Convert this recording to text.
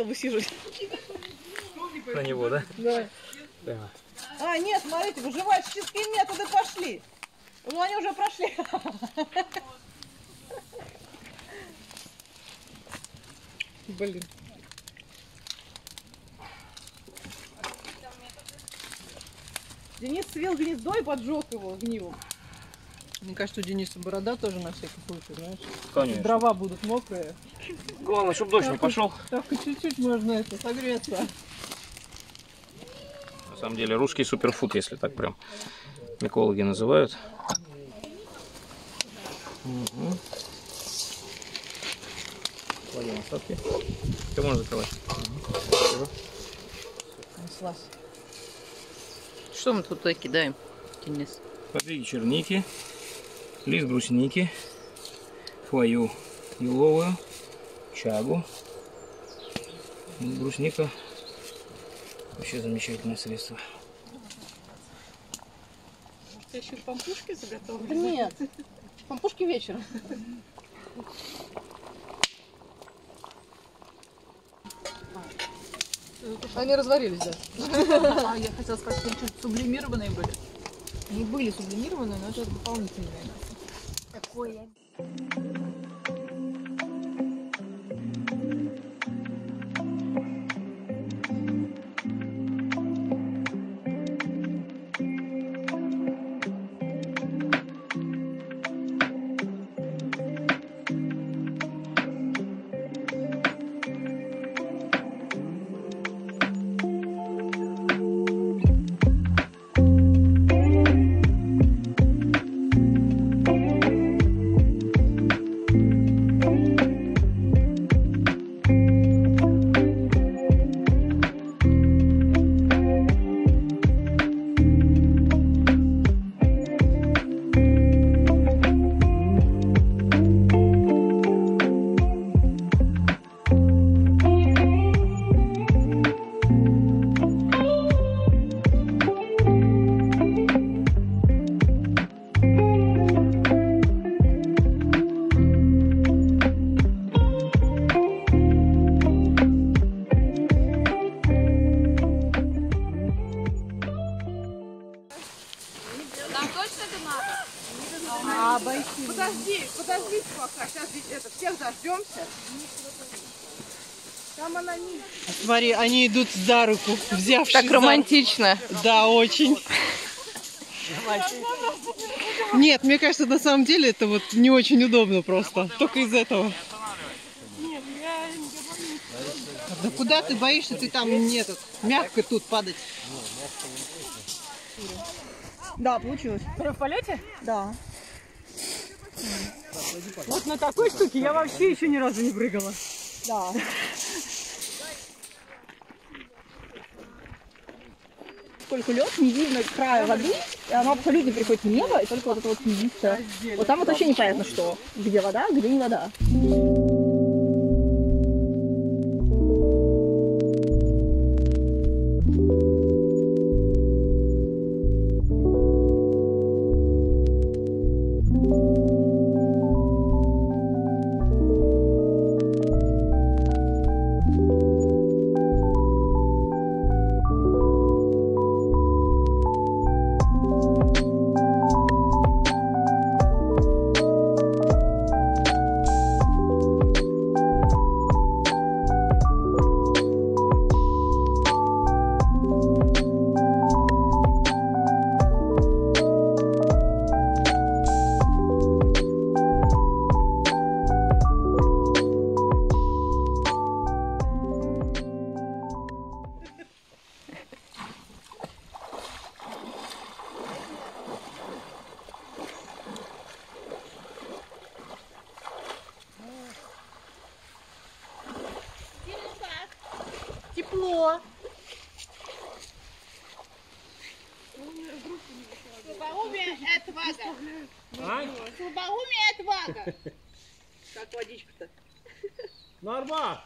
хотел высиживать. На него, да? Да. А, нет, смотрите, выживальческие методы пошли. Ну, они уже прошли. Блин. Денис свел гнездо и поджег его гнивом. Мне кажется, у Дениса борода тоже на всякий случай, знаешь. Конечно. Дрова будут мокрые. Главное, чтобы дождь не пошел. Только чуть-чуть можно это согреться. На самом деле русский суперфуд, если так прям микологи называют. Угу. Кладем остатки. Ты можешь закрывать. Понеслась. Что мы тут кидаем, Денис? Побеги черники, лист брусники, хвою еловую, чагу. Брусника вообще замечательное средство. Ты еще пампушки заготовили? Да нет, пампушки вечером. Они разварились, да. А я хотела сказать, что чуть сублимированные были. Они были сублимированы, но это дополнительное. 过眼 подождите пока. Сейчас ведь это, всех дождемся. Там она не... Смотри, они идут за руку, взявшись Так за- романтично. Да, очень. Нет, мне кажется, на самом деле это вот не очень удобно просто. Только из этого. Да куда ты боишься? Ты там не этот, мягко тут падать. Да, получилось. В полете? Да. Вот на такой штуке я вообще еще ни разу не прыгала. Да. Сколько лед, не видно края воды, и оно абсолютно приходит в небо, и только вот это вот видится. Вот там вот вообще непонятно что. Где вода, где не вода. Тепло. Слабоумие – это вага. Слабоумие – это вага. Как водичка-то? Нормально.